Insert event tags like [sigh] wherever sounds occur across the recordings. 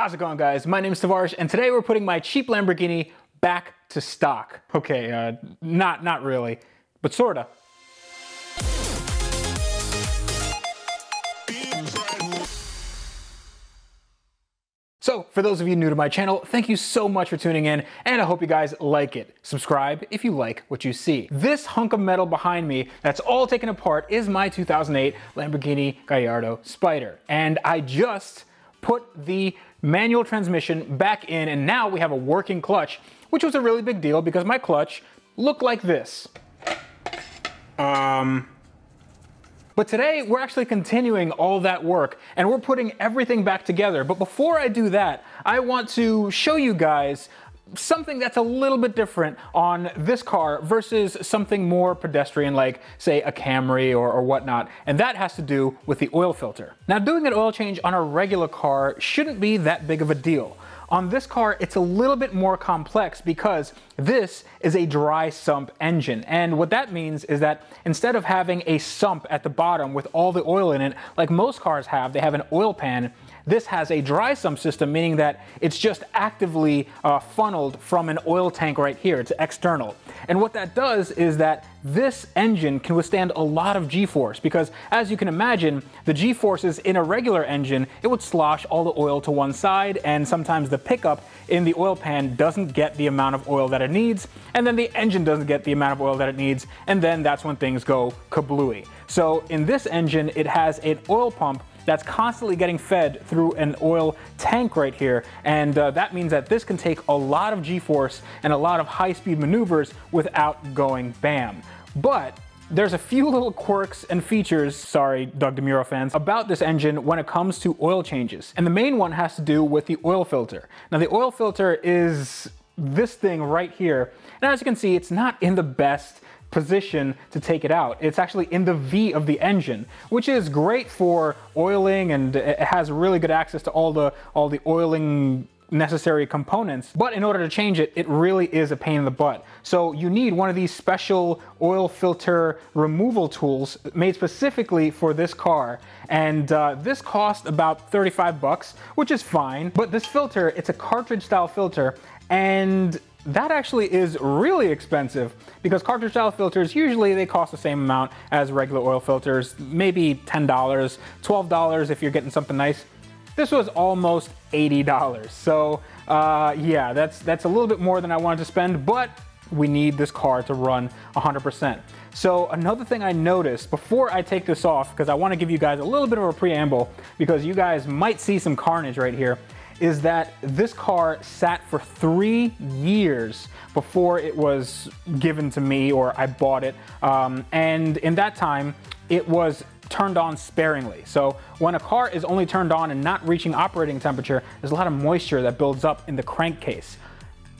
How's it going guys? My name is Tavarish and today we're putting my cheap Lamborghini back to stock. Okay, uh, not, not really, but sorta. So, for those of you new to my channel, thank you so much for tuning in, and I hope you guys like it. Subscribe if you like what you see. This hunk of metal behind me that's all taken apart is my 2008 Lamborghini Gallardo Spider, and I just put the manual transmission back in, and now we have a working clutch, which was a really big deal because my clutch looked like this. Um, but today we're actually continuing all that work and we're putting everything back together. But before I do that, I want to show you guys something that's a little bit different on this car versus something more pedestrian like say a Camry or, or, whatnot and that has to do with the oil filter. Now doing an oil change on a regular car shouldn't be that big of a deal. On this car, it's a little bit more complex because this is a dry sump engine. And what that means is that instead of having a sump at the bottom with all the oil in it, like most cars have, they have an oil pan this has a dry sump system, meaning that it's just actively uh, funneled from an oil tank right here. It's external. And what that does is that this engine can withstand a lot of g-force because as you can imagine, the g-forces in a regular engine, it would slosh all the oil to one side and sometimes the pickup in the oil pan doesn't get the amount of oil that it needs and then the engine doesn't get the amount of oil that it needs and then that's when things go kablooey. So in this engine, it has an oil pump that's constantly getting fed through an oil tank right here. And uh, that means that this can take a lot of G-force and a lot of high-speed maneuvers without going bam. But there's a few little quirks and features, sorry Doug DeMuro fans, about this engine when it comes to oil changes. And the main one has to do with the oil filter. Now the oil filter is this thing right here. And as you can see, it's not in the best position to take it out. It's actually in the V of the engine, which is great for oiling and it has really good access to all the all the oiling necessary components. But in order to change it, it really is a pain in the butt. So you need one of these special oil filter removal tools made specifically for this car. And uh, this cost about 35 bucks, which is fine. But this filter, it's a cartridge style filter and that actually is really expensive because cartridge style filters usually they cost the same amount as regular oil filters, maybe $10, $12 if you're getting something nice. This was almost $80. So uh, yeah, that's, that's a little bit more than I wanted to spend, but we need this car to run 100%. So another thing I noticed before I take this off, because I want to give you guys a little bit of a preamble, because you guys might see some carnage right here, is that this car sat for three years before it was given to me or I bought it. Um, and in that time, it was turned on sparingly. So when a car is only turned on and not reaching operating temperature, there's a lot of moisture that builds up in the crankcase.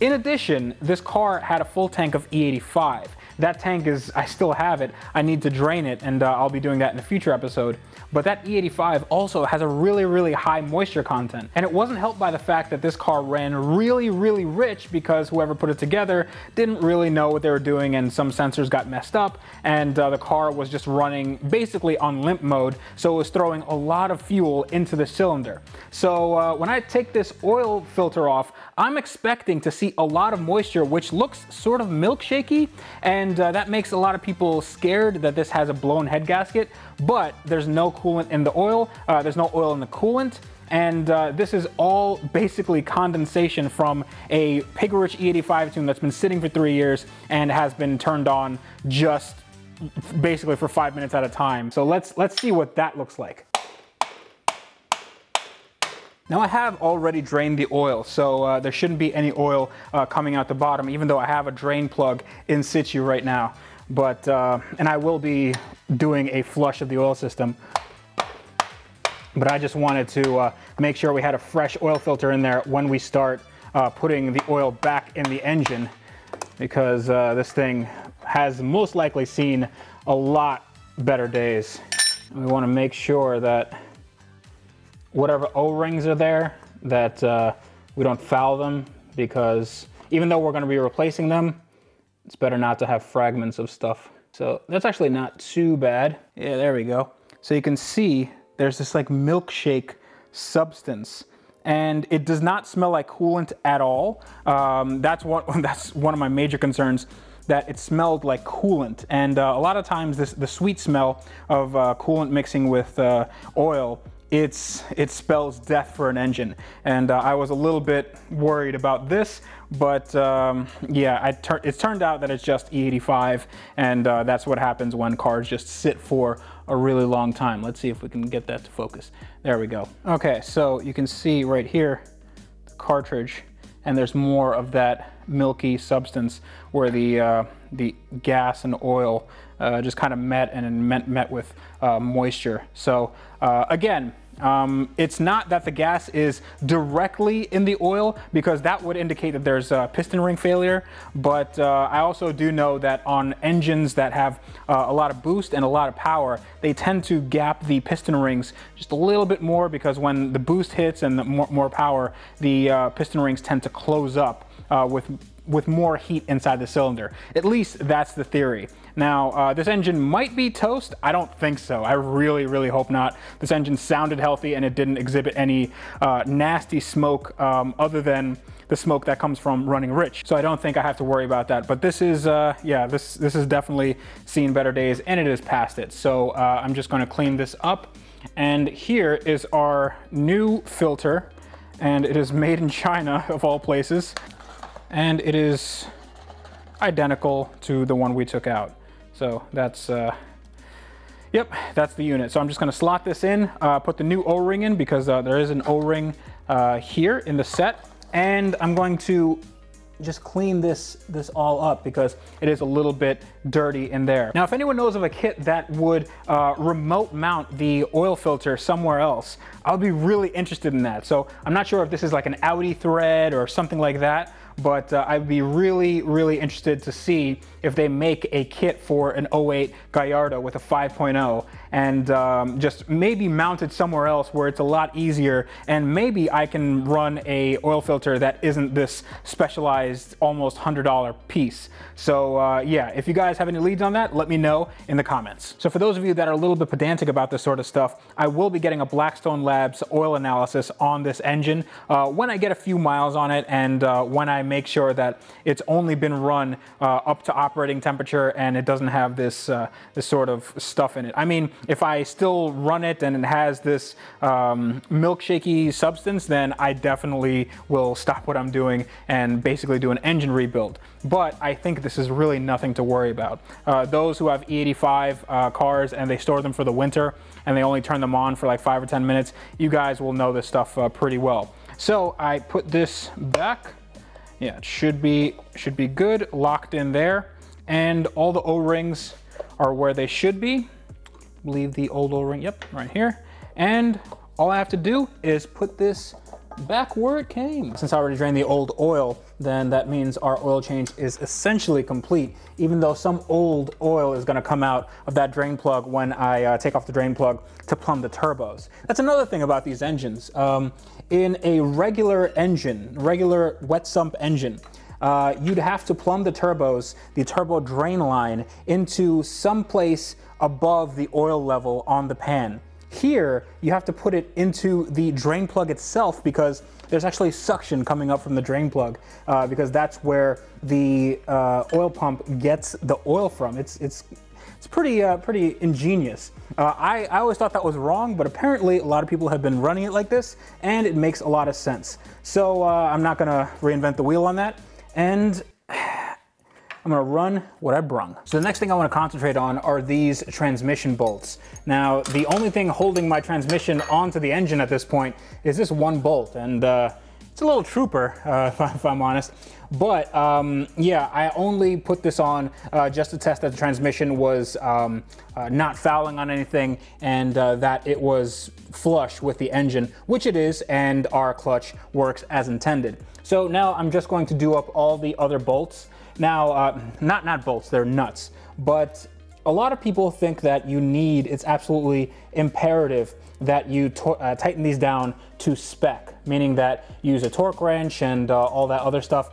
In addition, this car had a full tank of E85. That tank is, I still have it. I need to drain it and uh, I'll be doing that in a future episode. But that E85 also has a really, really high moisture content. And it wasn't helped by the fact that this car ran really, really rich because whoever put it together didn't really know what they were doing and some sensors got messed up and uh, the car was just running basically on limp mode. So it was throwing a lot of fuel into the cylinder. So uh, when I take this oil filter off, I'm expecting to see a lot of moisture, which looks sort of milkshaky. And and uh, that makes a lot of people scared that this has a blown head gasket, but there's no coolant in the oil, uh, there's no oil in the coolant, and uh, this is all basically condensation from a pig rich E85 tune that's been sitting for three years and has been turned on just basically for five minutes at a time. So let's, let's see what that looks like. Now I have already drained the oil, so uh, there shouldn't be any oil uh, coming out the bottom, even though I have a drain plug in situ right now. But, uh, and I will be doing a flush of the oil system. But I just wanted to uh, make sure we had a fresh oil filter in there when we start uh, putting the oil back in the engine, because uh, this thing has most likely seen a lot better days. We want to make sure that whatever O-rings are there, that uh, we don't foul them because even though we're gonna be replacing them, it's better not to have fragments of stuff. So that's actually not too bad. Yeah, there we go. So you can see there's this like milkshake substance and it does not smell like coolant at all. Um, that's what [laughs] that's one of my major concerns that it smelled like coolant. And uh, a lot of times this, the sweet smell of uh, coolant mixing with uh, oil it's it spells death for an engine. And uh, I was a little bit worried about this but um, yeah tur it's turned out that it's just E85 and uh, that's what happens when cars just sit for a really long time. Let's see if we can get that to focus. There we go. Okay so you can see right here the cartridge and there's more of that milky substance where the uh, the gas and oil uh, just kind of met and met, met with uh, moisture. So uh, again, um, it's not that the gas is directly in the oil because that would indicate that there's a piston ring failure. But uh, I also do know that on engines that have uh, a lot of boost and a lot of power, they tend to gap the piston rings just a little bit more because when the boost hits and the more, more power, the uh, piston rings tend to close up uh, with with more heat inside the cylinder. At least that's the theory. Now, uh, this engine might be toast. I don't think so. I really, really hope not. This engine sounded healthy and it didn't exhibit any uh, nasty smoke um, other than the smoke that comes from running rich. So I don't think I have to worry about that. But this is, uh, yeah, this, this has definitely seen better days and it is past it. So uh, I'm just gonna clean this up. And here is our new filter and it is made in China [laughs] of all places and it is identical to the one we took out. So that's, uh, yep, that's the unit. So I'm just gonna slot this in, uh, put the new O-ring in because uh, there is an O-ring uh, here in the set. And I'm going to just clean this, this all up because it is a little bit dirty in there. Now, if anyone knows of a kit that would uh, remote mount the oil filter somewhere else, I'll be really interested in that. So I'm not sure if this is like an Audi thread or something like that, but uh, I'd be really, really interested to see if they make a kit for an 08 Gallardo with a 5.0 and um, just maybe mount it somewhere else where it's a lot easier and maybe I can run a oil filter that isn't this specialized almost $100 piece. So uh, yeah, if you guys have any leads on that, let me know in the comments. So for those of you that are a little bit pedantic about this sort of stuff, I will be getting a Blackstone Labs oil analysis on this engine uh, when I get a few miles on it and uh, when I make sure that it's only been run uh, up to operating temperature and it doesn't have this, uh, this sort of stuff in it. I mean, if I still run it and it has this um, milkshakey substance, then I definitely will stop what I'm doing and basically do an engine rebuild. But I think this is really nothing to worry about. Uh, those who have E85 uh, cars and they store them for the winter and they only turn them on for like five or 10 minutes, you guys will know this stuff uh, pretty well. So I put this back. Yeah, it should be, should be good, locked in there. And all the O-rings are where they should be leave the old O-ring, yep, right here. And all I have to do is put this back where it came. Since I already drained the old oil, then that means our oil change is essentially complete, even though some old oil is gonna come out of that drain plug when I uh, take off the drain plug to plumb the turbos. That's another thing about these engines. Um, in a regular engine, regular wet sump engine, uh, you'd have to plumb the turbos, the turbo drain line, into some place above the oil level on the pan. Here, you have to put it into the drain plug itself because there's actually suction coming up from the drain plug uh, because that's where the uh, oil pump gets the oil from. It's, it's, it's pretty, uh, pretty ingenious. Uh, I, I always thought that was wrong, but apparently a lot of people have been running it like this and it makes a lot of sense. So uh, I'm not gonna reinvent the wheel on that. And I'm gonna run what I brung. So the next thing I wanna concentrate on are these transmission bolts. Now, the only thing holding my transmission onto the engine at this point is this one bolt, and uh, it's a little trooper, uh, [laughs] if, I'm honest. But um, yeah, I only put this on uh, just to test that the transmission was um, uh, not fouling on anything and uh, that it was flush with the engine, which it is, and our clutch works as intended. So now I'm just going to do up all the other bolts. Now, uh, not, not bolts, they're nuts, but a lot of people think that you need, it's absolutely imperative that you uh, tighten these down to spec, meaning that you use a torque wrench and uh, all that other stuff.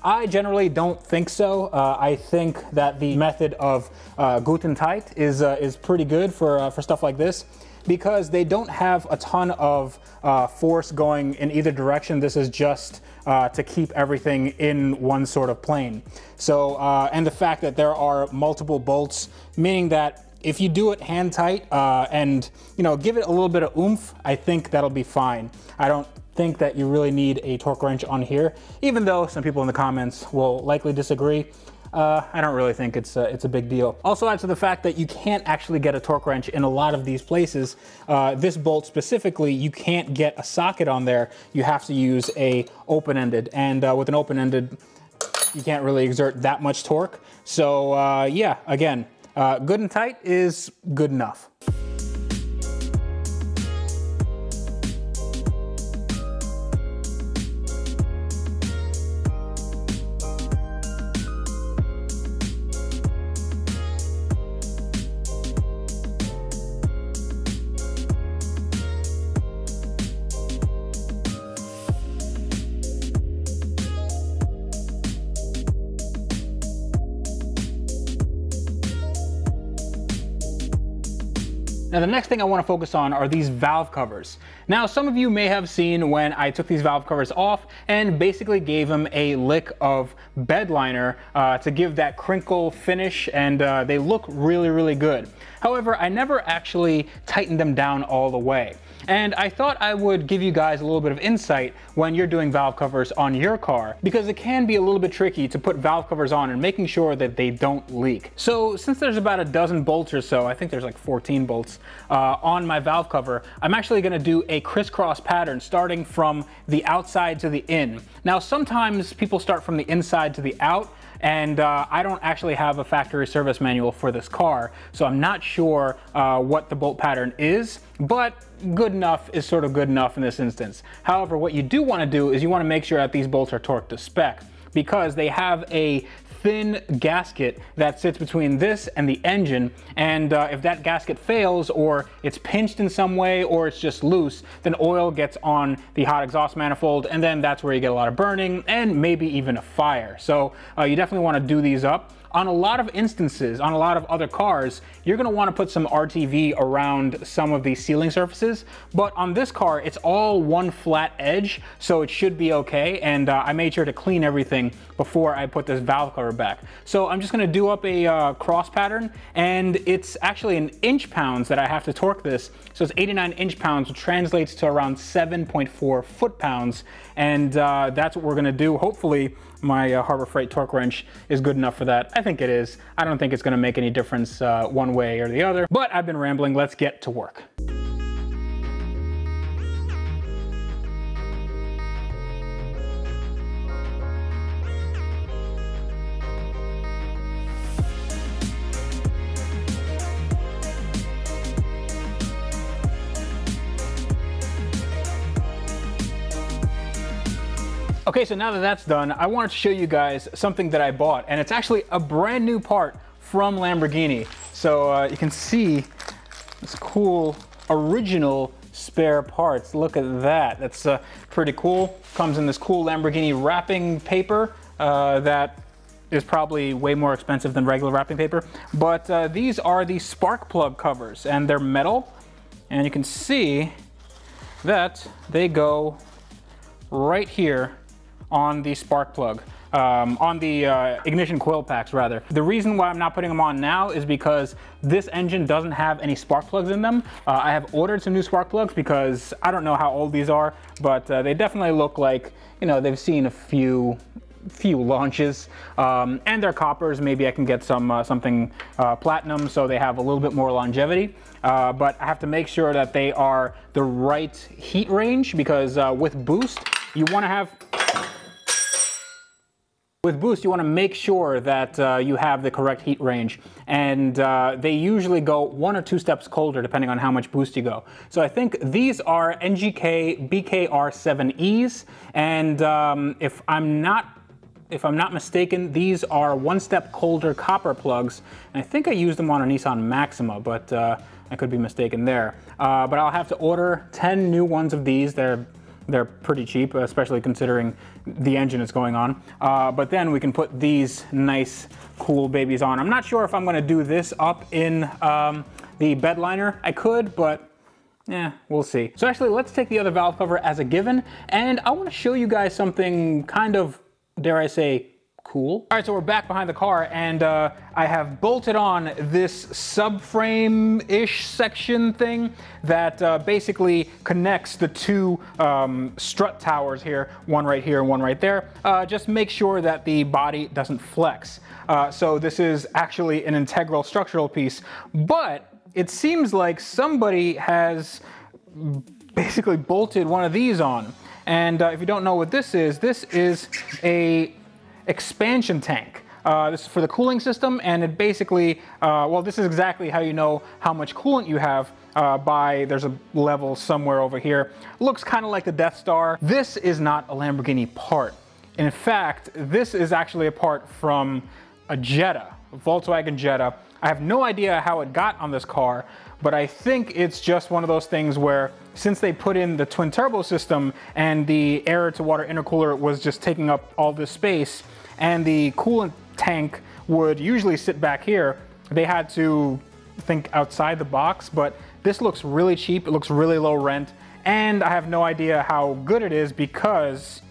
I generally don't think so. Uh, I think that the method of uh, Guten Tight is, uh, is pretty good for, uh, for stuff like this. because they don't have a ton of uh, force going in either direction. This is just uh, to keep everything in one sort of plane. So, uh, and the fact that there are multiple bolts, meaning that if you do it hand tight uh, and you know give it a little bit of oomph, I think that'll be fine. I don't think that you really need a torque wrench on here, even though some people in the comments will likely disagree. Uh, I don't really think it's a, it's a big deal. Also add to the fact that you can't actually get a torque wrench in a lot of these places. Uh, this bolt specifically, you can't get a socket on there. You have to use a open-ended. And uh, with an open-ended, you can't really exert that much torque. So uh, yeah, again, uh, good and tight is good enough. Now the next thing I wanna focus on are these valve covers. Now some of you may have seen when I took these valve covers off and basically gave them a lick of bed liner uh, to give that crinkle finish and uh, they look really, really good. However, I never actually tightened them down all the way. And I thought I would give you guys a little bit of insight when you're doing valve covers on your car because it can be a little bit tricky to put valve covers on and making sure that they don't leak. So since there's about a dozen bolts or so, I think there's like 14 bolts uh, on my valve cover, I'm actually gonna do a crisscross pattern starting from the outside to the in. Now sometimes people start from the inside to the out, and uh, I don't actually have a factory service manual for this car, so I'm not sure uh, what the bolt pattern is, but good enough is sort of good enough in this instance. However, what you do want to do is you want to make sure that these bolts are torqued to spec because they have a thin gasket that sits between this and the engine. And uh, if that gasket fails or it's pinched in some way or it's just loose, then oil gets on the hot exhaust manifold and then that's where you get a lot of burning and maybe even a fire. So uh, you definitely want to do these up on a lot of instances, on a lot of other cars, you're gonna wanna put some RTV around some of these sealing surfaces, but on this car, it's all one flat edge, so it should be okay, and uh, I made sure to clean everything before I put this valve cover back. So I'm just gonna do up a uh, cross pattern, and it's actually in inch pounds that I have to torque this, so it's 89 inch pounds, which translates to around 7.4 foot pounds, and uh, that's what we're gonna do, hopefully, my uh, Harbor Freight torque wrench is good enough for that. I think it is. I don't think it's gonna make any difference uh, one way or the other, but I've been rambling. Let's get to work. Okay, so now that that's done, I wanted to show you guys something that I bought, and it's actually a brand new part from Lamborghini. So uh, you can see this cool original spare parts. Look at that. That's uh, pretty cool. Comes in this cool Lamborghini wrapping paper uh, that is probably way more expensive than regular wrapping paper. But uh, these are the spark plug covers, and they're metal. And you can see that they go right here on the spark plug. Um, on the uh, ignition coil packs rather. The reason why I'm not putting them on now is because this engine doesn't have any spark plugs in them. Uh, I have ordered some new spark plugs because I don't know how old these are, but uh, they definitely look like, you know, they've seen a few few launches um, and they're coppers maybe I can get some uh, something uh, platinum so they have a little bit more longevity uh, but I have to make sure that they are the right heat range because uh, with boost you want to have with Boost, you want to make sure that uh, you have the correct heat range. And uh, they usually go one or two steps colder depending on how much boost you go. So I think these are NGK BKR7Es. And um, if I'm not if I'm not mistaken, these are one step colder copper plugs. And I think I used them on a Nissan Maxima, but uh, I could be mistaken there. Uh, but I'll have to order 10 new ones of these. They're they're pretty cheap, especially considering the engine is going on. Uh, but then we can put these nice, cool babies on. I'm not sure if I'm gonna do this up in um, the bed liner. I could, but Yeah, we'll see. So actually, let's take the other valve cover as a given, and I want to show you guys something kind of, dare I say, cool. All right, so we're back behind the car, and uh, I have bolted on this subframe-ish section thing that uh, basically connects the two um, strut towers here, one right here and one right there. Uh, just make sure that the body doesn't flex. Uh, so this is actually an integral structural piece, but it seems like somebody has basically bolted one of these on. And uh, if you don't know what this is, this is a expansion tank. Uh, this is for the cooling system, and it basically, uh, well, this is exactly how you know how much coolant you have uh, by, there's a level somewhere over here. Looks kind of like the Death Star. This is not a Lamborghini part. In fact, this is actually a part from a Jetta, a Volkswagen Jetta. I have no idea how it got on this car, but I think it's just one of those things where since they put in the twin turbo system and the air to water intercooler was just taking up all this space and the coolant tank would usually sit back here, they had to think outside the box, but this looks really cheap, it looks really low rent, and I have no idea how good it is because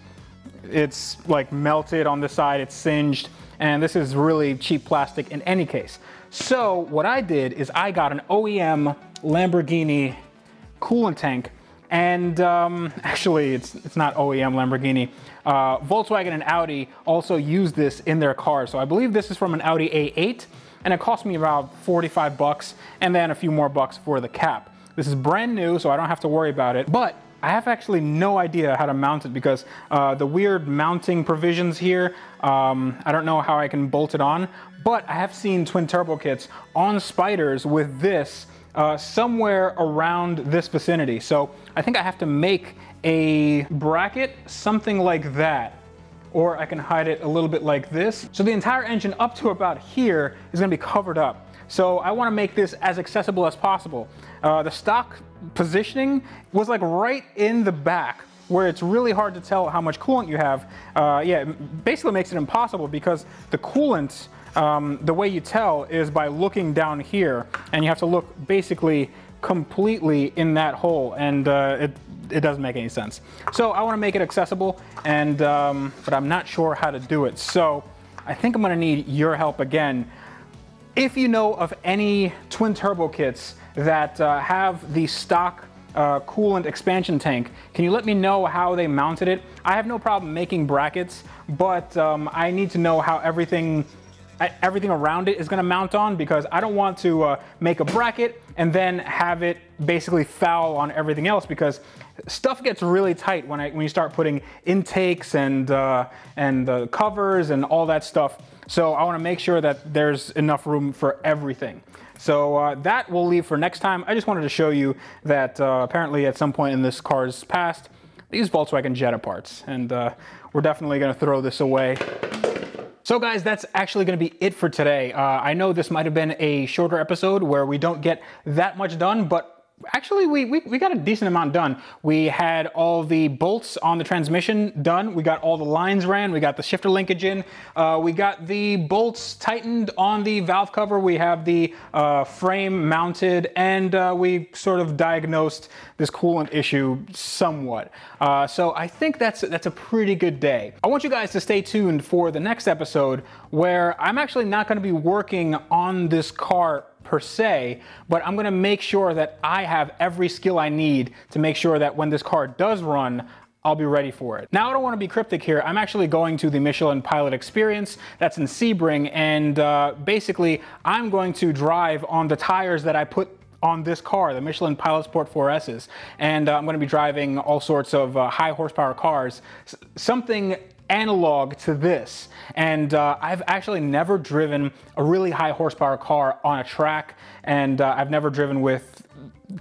it's like melted on the side, it's singed, and this is really cheap plastic in any case. So what I did is I got an OEM Lamborghini coolant tank and um, actually, it's, it's not OEM Lamborghini. Uh, Volkswagen and Audi also use this in their cars. So I believe this is from an Audi A8, and it cost me about 45 bucks, and then a few more bucks for the cap. This is brand new, so I don't have to worry about it. But I have actually no idea how to mount it because uh, the weird mounting provisions here, um, I don't know how I can bolt it on, but I have seen twin turbo kits on spiders with this uh, somewhere around this vicinity. So I think I have to make a bracket, something like that. Or I can hide it a little bit like this. So the entire engine up to about here is gonna be covered up. So I wanna make this as accessible as possible. Uh, the stock positioning was like right in the back where it's really hard to tell how much coolant you have. Uh, yeah, it basically makes it impossible because the coolant um, the way you tell is by looking down here and you have to look basically completely in that hole and uh, it, it doesn't make any sense. So I want to make it accessible and um, but I'm not sure how to do it. So I think I'm going to need your help again. If you know of any twin turbo kits that uh, have the stock uh, coolant expansion tank. Can you let me know how they mounted it? I have no problem making brackets, but um, I need to know how everything everything around it is gonna mount on because I don't want to uh, make a bracket and then have it basically foul on everything else because stuff gets really tight when, I, when you start putting intakes and, uh, and covers and all that stuff. So I wanna make sure that there's enough room for everything. So uh, that we'll leave for next time. I just wanted to show you that uh, apparently at some point in this car's past, these Volkswagen Jetta parts, and uh, we're definitely gonna throw this away. So guys, that's actually gonna be it for today. Uh, I know this might have been a shorter episode where we don't get that much done, but actually we, we, we, got a decent amount done. We had all the bolts on the transmission done. We got all the lines ran. We got the shifter linkage in. Uh, we got the bolts tightened on the valve cover. We have the uh, frame mounted and uh, we sort of diagnosed this coolant issue somewhat. Uh, so I think that's, that's a pretty good day. I want you guys to stay tuned for the next episode where I'm actually not gonna be working on this car per se, but I'm gonna make sure that I have every skill I need to make sure that when this car does run, I'll be ready for it. Now, I don't want to be cryptic here. I'm actually going to the Michelin Pilot Experience that's in Sebring, and uh, basically, I'm going to drive on the tires that I put on this car, the Michelin Pilot Sport 4S's. And uh, I'm going to be driving all sorts of uh, high horsepower cars. S something analog to this. And uh, I've actually never driven a really high horsepower car on a track, and uh, I've never driven with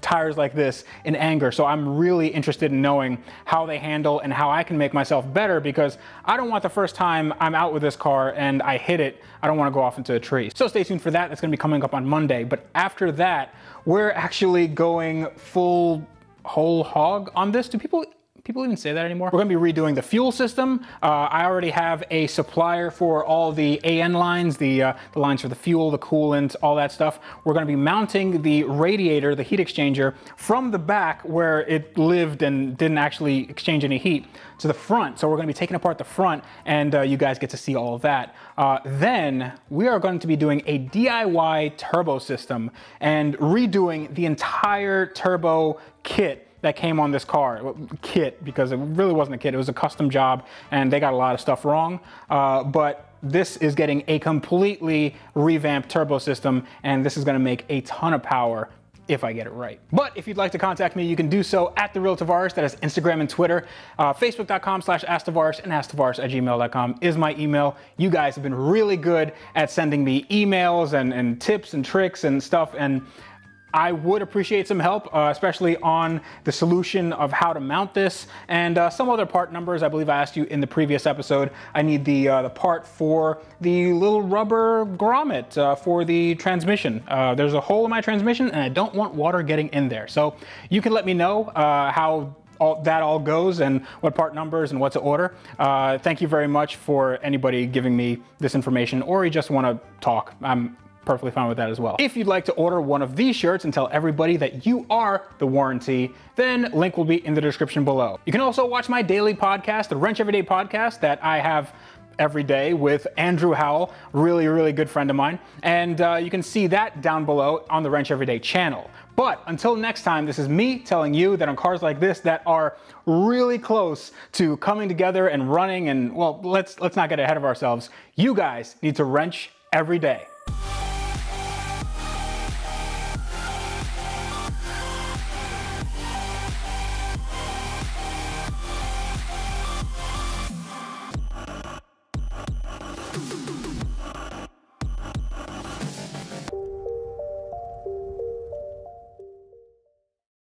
tires like this in anger. So I'm really interested in knowing how they handle and how I can make myself better because I don't want the first time I'm out with this car and I hit it, I don't want to go off into a tree. So stay tuned for that. That's going to be coming up on Monday. But after that, we're actually going full whole hog on this. Do people people even say that anymore? We're gonna be redoing the fuel system. Uh, I already have a supplier for all the AN lines, the, uh, the lines for the fuel, the coolant, all that stuff. We're gonna be mounting the radiator, the heat exchanger, from the back where it lived and didn't actually exchange any heat to the front. So we're gonna be taking apart the front and uh, you guys get to see all of that. Uh, then we are going to be doing a DIY turbo system and redoing the entire turbo kit that came on this car. Kit, because it really wasn't a kit, it was a custom job and they got a lot of stuff wrong. Uh, but this is getting a completely revamped turbo system and this is gonna make a ton of power if I get it right. But if you'd like to contact me, you can do so at The Real Tavarish. That is Instagram and Twitter. Uh, Facebook.com slash AskTavarish and AskTavarish at gmail.com is my email. You guys have been really good at sending me emails and, and tips and tricks and stuff. And I would appreciate some help, uh, especially on the solution of how to mount this and uh, some other part numbers. I believe I asked you in the previous episode. I need the uh, the part for the little rubber grommet uh, for the transmission. Uh, there's a hole in my transmission and I don't want water getting in there. So you can let me know uh, how all, that all goes and what part numbers and what to order. thank you very much for anybody giving me this information or you just want to talk. I'm perfectly fine with that as well. If you'd like to order one of these shirts and tell everybody that you are the warranty, then link will be in the description below. You can also watch my daily podcast, the Wrench Everyday podcast that I have every day with Andrew Howell, really, really good friend of mine. And uh, you can see that down below on the Wrench Everyday channel. But until next time, this is me telling you that on cars like this that are really close to coming together and running and well, let's let's not get ahead of ourselves. You guys need to wrench every day.